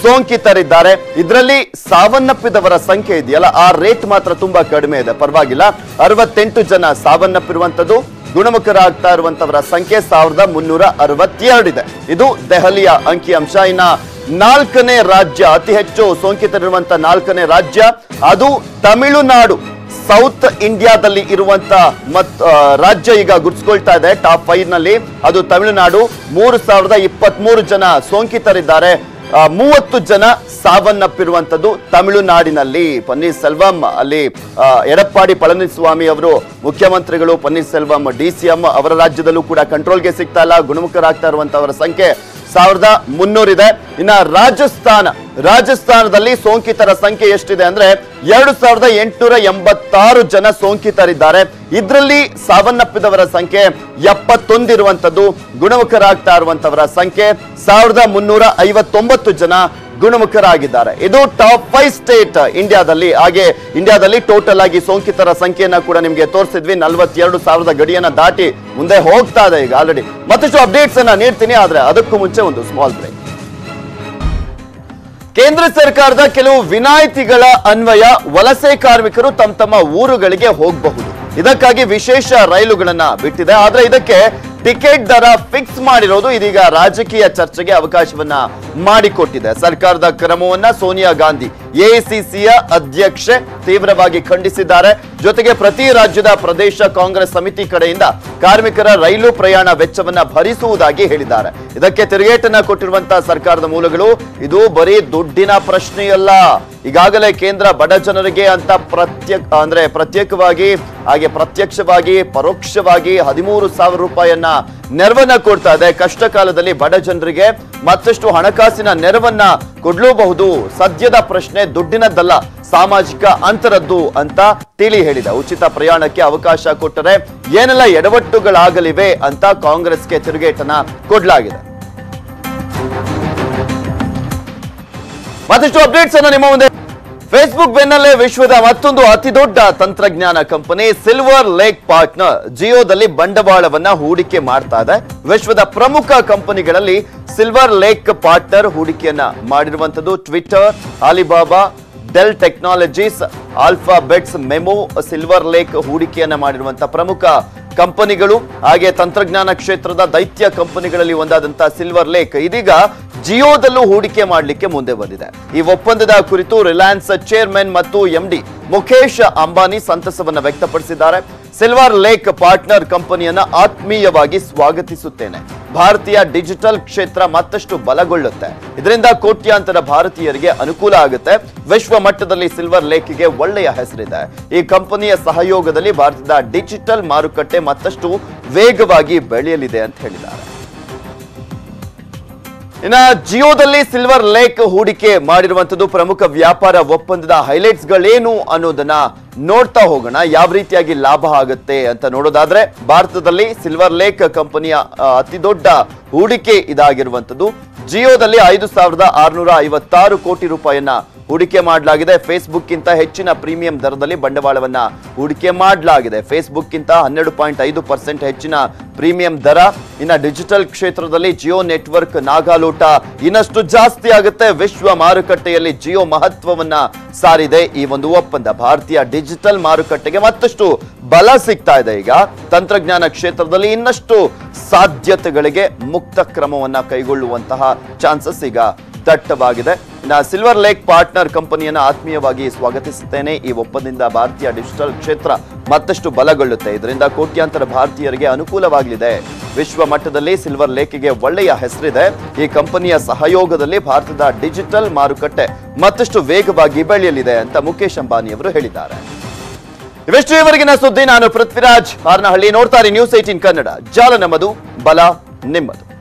Speaker 1: ಸೋಂಕಿತರಿದ್ದಾರೆ. ಇದರಲ್ಲಿ ಸಾವನ್ನಪ್ಪಿದವರ ಸಂಖ್ಯೆ ಇದೆಯಲ್ಲ? ಆ ರೇಟ್ ಮಾತ್ರ ತುಂಬಾ ಕಡಿಮೆ ಇದೆ. ಪರವಾಗಿಲ್ಲ. ಅರವತ್ತೆಂಟು ಜನ ಸಾವನ್ನಪ್ಪಿರುವಂತದ್ದು, ಗುಣಮುಖರಾಗ್ತಾ ಇರುವಂತವರ ಸಂಖ್ಯೆ ಸಾವಿರದ ಮುನ್ನೂರ ಅರವತ್ತೆರಡಿದೆ ಇದು. ದೆಹಲಿಯ ಅಂಕಿಅಂಶ. ಇನ್ನ ನಾಲ್ಕನೇ ರಾಜ್ಯ, ಅತಿ ಹೆಚ್ಚು ಸೋಂಕಿತರಿರುವಂತಹ ನಾಲ್ಕನೇ ರಾಜ್ಯ, ಅದು ತಮಿಳುನಾಡು. ಸೌತ್ ಇಂಡಿಯಾದಲ್ಲಿ ಇರುವಂತ ಮತ್ ರಾಜ್ಯ ಈಗ ಗುರ್ಸ್ಕೊಳ್ತಾ ಇದೆ. ಟಾಪ್ ಫೈವ್ನಲ್ಲಿ ಅದು ತಮಿಳುನಾಡು. ಮೂರು ಸಾವಿರದ ಇಪ್ಪತ್ತ್ ಜನ ಸೋಂಕಿತರಿದ್ದಾರೆ. ಮೂವತ್ತು ಜನ ಸಾವನ್ನಪ್ಪಿರುವಂತದ್ದು ತಮಿಳುನಾಡಿನಲ್ಲಿ. ಪನ್ನೀರ್ ಸೆಲ್ವಂ ಅಲ್ಲಿ ಎಡಪ್ಪಾಡಿ ಪಳನಿಸ್ವಾಮಿ ಅವರು, ಮುಖ್ಯಮಂತ್ರಿಗಳು Panneer Selvam D C M ಅವರ ರಾಜ್ಯದಲ್ಲೂ ಕೂಡ ಕಂಟ್ರೋಲ್ಗೆ ಸಿಗ್ತಾ ಇಲ್ಲ. ಗುಣಮುಖರಾಗ್ತಾ ಇರುವಂತವರ ಸಂಖ್ಯೆ ಸಾವಿರದ ಮುನ್ನೂರಿದೆ ಇನ್ನ ರಾಜಸ್ಥಾನ, ರಾಜಸ್ಥಾನದಲ್ಲಿ ಸೋಂಕಿತರ ಸಂಖ್ಯೆ ಎಷ್ಟಿದೆ ಅಂದ್ರೆ ಎರಡು ಸಾವಿರದ ಎಂಟುನೂರ ಎಂಬತ್ತಾರು ಜನ ಸೋಂಕಿತರಿದ್ದಾರೆ. ಇದರಲ್ಲಿ ಸಾವನ್ನಪ್ಪಿದವರ ಸಂಖ್ಯೆ ಎಪ್ಪತ್ತೊಂದಿರುವಂತದ್ದು ಗುಣಮುಖರಾಗ್ತಾ ಇರುವಂತವರ ಸಂಖ್ಯೆ ಸಾವಿರದ ಮುನ್ನೂರ ಐವತ್ತೊಂಬತ್ತು ಜನ. ಗುಣಮುಖರಾಗಿದ್ದಾರೆ. ಇದು ಟಾಪ್ ಫೈವ್ ಸ್ಟೇಟ್ ಇಂಡಿಯಾದಲ್ಲಿ, ಹಾಗೆ ಇಂಡಿಯಾದಲ್ಲಿ ಟೋಟಲ್ ಆಗಿ ಸೋಂಕಿತರ ಸಂಖ್ಯೆಯನ್ನ ಕೂಡ ನಿಮಗೆ ತೋರಿಸಿದ್ವಿ. ನಲವತ್ತೆರಡು ಸಾವಿರದ ಗಡಿಯನ್ನ ದಾಟಿ ಮುಂದೆ ಹೋಗ್ತಾ ಇದೆ ಈಗ ಆಲ್ರೆಡಿ ಮತ್ತಷ್ಟು ಅಪ್ಡೇಟ್ಸ್ ಅನ್ನ ನೀಡ್ತೀನಿ, ಆದ್ರೆ ಅದಕ್ಕೂ ಮುಂಚೆ ಒಂದು ಸ್ಮಾಲ್ ಬ್ರೇಕ್ ಕೇಂದ್ರ ಸರ್ಕಾರದ ಕೆಲವು ವಿನಾಯಿತಿಗಳ ಅನ್ವಯ ವಲಸೆ ಕಾರ್ಮಿಕರು ತಮ್ಮ ತಮ್ಮ ಊರುಗಳಿಗೆ ಹೋಗಬಹುದು. ಇದಕ್ಕಾಗಿ ವಿಶೇಷ ರೈಲುಗಳನ್ನ ಬಿಟ್ಟಿದೆ. ಆದ್ರೆ ಇದಕ್ಕೆ ಟಿಕೆಟ್ ದರ ಫಿಕ್ಸ್ ಮಾಡಿರೋದು ಇದೀಗ ರಾಜಕೀಯ ಚರ್ಚೆಗೆ ಅವಕಾಶವನ್ನ ಮಾಡಿಕೊಟ್ಟಿದೆ. ಸರ್ಕಾರದ ಕ್ರಮವನ್ನ ಸೋನಿಯಾ ಗಾಂಧಿ ಎಐಸಿಸಿಯ ಅಧ್ಯಕ್ಷೆ ತೀವ್ರವಾಗಿ ಖಂಡಿಸಿದ್ದಾರೆ. ಜೊತೆಗೆ ಪ್ರತಿ ರಾಜ್ಯದ ಪ್ರದೇಶ ಕಾಂಗ್ರೆಸ್ ಸಮಿತಿ ಕಡೆಯಿಂದ ಕಾರ್ಮಿಕರ ರೈಲು ಪ್ರಯಾಣ ವೆಚ್ಚವನ್ನ ಭರಿಸುವುದಾಗಿ ಹೇಳಿದ್ದಾರೆ. ಇದಕ್ಕೆ ತಿರುಗೇಟನ್ನ ಕೊಟ್ಟಿರುವಂತಹ ಸರ್ಕಾರದ ಮೂಲಗಳು, ಇದು ಬರೀ ದುಡ್ಡಿನ ಪ್ರಶ್ನೆಯಲ್ಲ. ಈಗಾಗಲೇ ಕೇಂದ್ರ ಬಡ ಜನರಿಗೆ ಅಂತ ಪ್ರತ್ಯೇಕ, ಅಂದ್ರೆ ಪ್ರತ್ಯೇಕವಾಗಿ, ಹಾಗೆ ಪ್ರತ್ಯಕ್ಷವಾಗಿ, ಪರೋಕ್ಷವಾಗಿ ಹದಿಮೂರು ಸಾವಿರ ರೂಪಾಯಿಯನ್ನ ನೆರವನ್ನ ಕೊಡ್ತಾ ಇದೆ. ಕಷ್ಟ ಕಾಲದಲ್ಲಿ ಬಡ ಜನರಿಗೆ ಮತ್ತಷ್ಟು ಹಣಕಾಸಿನ ನೆರವನ್ನ ಕೊಡ್ಲೂಬಹುದು. ಸದ್ಯದ ಪ್ರಶ್ನೆ ದುಡ್ಡಿನದ್ದಲ್ಲ, ಸಾಮಾಜಿಕ ಅಂತರದ್ದು ಅಂತ ತಿಳಿ ಹೇಳಿದ. ಉಚಿತ ಪ್ರಯಾಣಕ್ಕೆ ಅವಕಾಶ ಕೊಟ್ಟರೆ ಏನೆಲ್ಲ ಎಡವಟ್ಟುಗಳಾಗಲಿವೆ ಅಂತ ಕಾಂಗ್ರೆಸ್ಗೆ ತಿರುಗೇಟನ ಕೊಡ್ಲಾಗಿದೆ. ಮತ್ತಷ್ಟು ಅಪ್ಡೇಟ್ಸ್ ಅನ್ನು ನಿಮ್ಮ ಮುಂದೆ. ಫೇಸ್ಬುಕ್ ಬೆನ್ನಲ್ಲೇ ವಿಶ್ವದ ಮತ್ತೊಂದು ಅತಿ ದೊಡ್ಡ ತಂತ್ರಜ್ಞಾನ ಕಂಪನಿ ಸಿಲ್ವರ್ ಲೇಕ್ ಪಾರ್ಟ್ನರ್ ಜಿಯೋದಲ್ಲಿ ಬಂಡವಾಳವನ್ನ ಹೂಡಿಕೆ ಮಾಡ್ತಾ ಇದೆ. ವಿಶ್ವದ ಪ್ರಮುಖ ಕಂಪನಿಗಳಲ್ಲಿ ಸಿಲ್ವರ್ ಲೇಕ್ ಪಾರ್ಟ್ನರ್ ಹೂಡಿಕೆಯನ್ನ ಮಾಡಿರುವಂತದ್ದು Twitter Alibaba Dell technologies alpha memo silver lake ಹೂಡಿಕೆಯನ್ನ ಮಾಡಿರುವಂತಹ ಪ್ರಮುಖ ಕಂಪನಿಗಳು. ಹಾಗೆ ತಂತ್ರಜ್ಞಾನ ಕ್ಷೇತ್ರದ ದೈತ್ಯ ಕಂಪನಿಗಳಲ್ಲಿ ಒಂದಾದಂತಹ ಸಿಲ್ವರ್ ಲೇಕ್ ಇದೀಗ ಜಿಯೋದಲ್ಲೂ ಹೂಡಿಕೆ ಮಾಡಲಿಕ್ಕೆ ಮುಂದೆ ಬಂದಿದೆ. ಈ ಒಪ್ಪಂದದ ಕುರಿತು ರಿಲಯನ್ಸ್ ಚೇರ್ಮನ್ ಮತ್ತು ಎಂಡಿ ಮುಖೇಶ್ ಅಂಬಾನಿ ಸಂತಸವನ್ನ ವ್ಯಕ್ತಪಡಿಸಿದ್ದಾರೆ. ಸಿಲ್ವರ್ ಲೇಕ್ ಪಾರ್ಟ್ನರ್ ಕಂಪನಿಯನ್ನ ಆತ್ಮೀಯವಾಗಿ ಸ್ವಾಗತಿಸುತ್ತೇನೆ. ಭಾರತೀಯ ಡಿಜಿಟಲ್ ಕ್ಷೇತ್ರ ಮತ್ತಷ್ಟು ಬಲಗೊಳ್ಳುತ್ತೆ. ಇದರಿಂದ ಕೋಟ್ಯಾಂತರ ಭಾರತೀಯರಿಗೆ ಅನುಕೂಲ ಆಗುತ್ತೆ. ವಿಶ್ವ ಮಟ್ಟದಲ್ಲಿ ಸಿಲ್ವರ್ ಲೇಕ್ಗೆ ಒಳ್ಳೆಯ ಹೆಸರಿದೆ. ಈ ಕಂಪನಿಯ ಸಹಯೋಗದಲ್ಲಿ ಭಾರತದ ಡಿಜಿಟಲ್ ಮಾರುಕಟ್ಟೆ ಮತ್ತಷ್ಟು ವೇಗವಾಗಿ ಬೆಳೆಯಲಿದೆ ಅಂತ ಹೇಳಿದ್ದಾರೆ. ಇನ್ನ ಜಿಯೋದಲ್ಲಿ ಸಿಲ್ವರ್ ಲೇಕ್ ಹೂಡಿಕೆ ಮಾಡಿರುವಂತದ್ದು ಪ್ರಮುಖ ವ್ಯಾಪಾರ ಒಪ್ಪಂದದ ಹೈಲೈಟ್ಸ್ ಗಳೇನು ಅನ್ನೋದನ್ನ ನೋಡ್ತಾ ಹೋಗೋಣ. ಯಾವ ರೀತಿಯಾಗಿ ಲಾಭ ಆಗುತ್ತೆ ಅಂತ ನೋಡೋದಾದ್ರೆ ಭಾರತದಲ್ಲಿ ಸಿಲ್ವರ್ ಲೇಕ್ ಕಂಪನಿಯ ಅತಿ ದೊಡ್ಡ ಹೂಡಿಕೆ ಇದಾಗಿರುವಂತದ್ದು ಜಿಯೋದಲ್ಲಿ ಐದು ಸಾವಿರದ ಆರುನೂರ ಐವತ್ತಾರು ಕೋಟಿ ರೂಪಾಯಿಯನ್ನ ಹೂಡಿಕೆ ಮಾಡಲಾಗಿದೆ. ಫೇಸ್ಬುಕ್ ಗಿಂತ ಹೆಚ್ಚಿನ ಪ್ರೀಮಿಯಂ ದರದಲ್ಲಿ ಬಂಡವಾಳವನ್ನ ಹೂಡಿಕೆ ಮಾಡಲಾಗಿದೆ. ಫೇಸ್ಬುಕ್ ಗಿಂತ ಹನ್ನೆರಡು ಪಾಯಿಂಟ್ ಐದು ಪರ್ಸೆಂಟ್ ಹೆಚ್ಚಿನ ಪ್ರೀಮಿಯಂ ದರ. ಇನ್ನ ಡಿಜಿಟಲ್ ಕ್ಷೇತ್ರದಲ್ಲಿ ಜಿಯೋ ನೆಟ್ವರ್ಕ್ ನಾಗಾಲೋಟ ಇನ್ನಷ್ಟು ಜಾಸ್ತಿ ಆಗುತ್ತೆ. ವಿಶ್ವ ಮಾರುಕಟ್ಟೆಯಲ್ಲಿ ಜಿಯೋ ಮಹತ್ವವನ್ನ ಸಾರಿದೆ. ಈ ಒಂದು ಒಪ್ಪಂದ ಭಾರತೀಯ ಡಿಜಿಟಲ್ ಮಾರುಕಟ್ಟೆಗೆ ಮತ್ತಷ್ಟು ಬಲ ಸಿಗ್ತಾ ಇದೆ. ಈಗ ತಂತ್ರಜ್ಞಾನ ಕ್ಷೇತ್ರದಲ್ಲಿ ಇನ್ನಷ್ಟು ಸಾಧ್ಯತೆಗಳಿಗೆ ಮುಕ್ತ ಕ್ರಮವನ್ನ ಕೈಗೊಳ್ಳುವಂತಹ ಚಾನ್ಸಸ್ ಈಗ ದಟ್ಟವಾಗಿದೆ. ಇನ್ನ ಸಿಲ್ವರ್ ಲೇಕ್ ಪಾರ್ಟ್ನರ್ ಕಂಪನಿಯನ್ನು ಆತ್ಮೀಯವಾಗಿ ಸ್ವಾಗತಿಸುತ್ತೇನೆ. ಈ ಒಪ್ಪಂದದಿಂದ ಭಾರತೀಯ ಡಿಜಿಟಲ್ ಕ್ಷೇತ್ರ ಮತ್ತಷ್ಟು ಬಲಗೊಳ್ಳುತ್ತೆ. ಇದರಿಂದ ಕೋಟ್ಯಾಂತರ ಭಾರತೀಯರಿಗೆ ಅನುಕೂಲವಾಗಲಿದೆ. ವಿಶ್ವ ಮಟ್ಟದಲ್ಲಿ ಸಿಲ್ವರ್ ಲೇಕ್ಗೆ ಒಳ್ಳೆಯ ಹೆಸರಿದೆ. ಈ ಕಂಪನಿಯ ಸಹಯೋಗದಲ್ಲಿ ಭಾರತದ ಡಿಜಿಟಲ್ ಮಾರುಕಟ್ಟೆ ಮತ್ತಷ್ಟು ವೇಗವಾಗಿ ಬೆಳೆಯಲಿದೆ ಅಂತ ಮುಖೇಶ್ ಅಂಬಾನಿ ಅವರು ಹೇಳಿದ್ದಾರೆ. ಇವೆಷ್ಟು ಇವರೆಗಿನ ಸುದ್ದಿ. ನಾನು ಪೃಥ್ವಿರಾಜ್. ಹಾರನಹಳ್ಳಿ ನೋಡ್ತಾರೆ ನ್ಯೂಸ್ ಏಟೀನ್ ಕನ್ನಡ. ಜಾಲ ನಮ್ಮದು, ಬಲ ನಿಮ್ಮದು.